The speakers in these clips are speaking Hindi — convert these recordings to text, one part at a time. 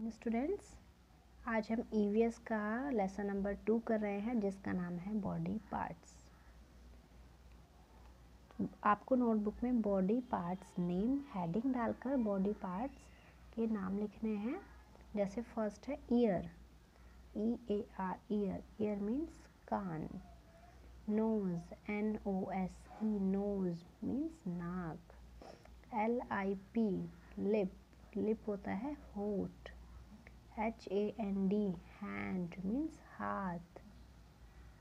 मॉर्निंग स्टूडेंट्स आज हम ईवीएस का लेसन नंबर टू कर रहे हैं, जिसका नाम है बॉडी पार्ट्स आपको नोटबुक में बॉडी पार्ट्स नेम हेडिंग डालकर बॉडी पार्ट्स के नाम लिखने हैं. जैसे फ़र्स्ट है ear E A R ear ear means can't. Nose N O S E nose means नाक. L I P lip lip होता है होट H A N D hand means हाथ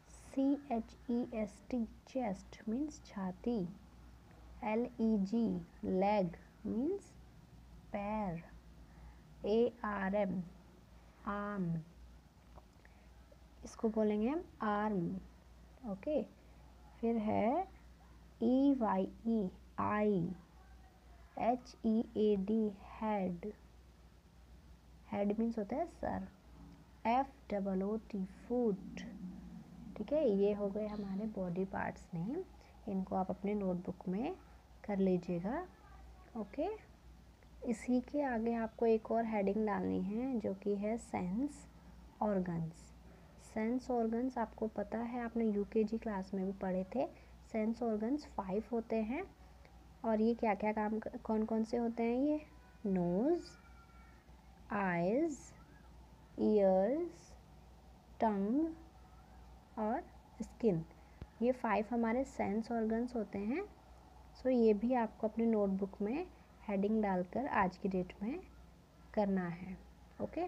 C H E S T chest means छाती. L E G leg means पैर. ए आर एम आर्म इसको बोलेंगे हम आर्म ओके फिर है E Y E eye H E A D head head means होता है sir F double O T foot ठीक है, ये हो गए हमारे बॉडी पार्ट्स नेम इनको आप अपने नोटबुक में कर लीजिएगा. ओके इसी के आगे आपको एक और हेडिंग डालनी है, जो कि है सेंस ऑर्गन्स सेंस ऑर्गन्स आपको पता है, आपने यूकेजी क्लास में भी पढ़े थे. सेंस ऑर्गन्स फाइव होते हैं. और ये क्या क्या काम कौन कौन से होते हैं ये? नोज़ आइज़ ईयर्स टंग और स्किन ये फाइव हमारे सेंस ऑर्गन्स होते हैं. सो ये भी आपको अपने नोटबुक में हेडिंग डालकर आज की डेट में करना है. ओके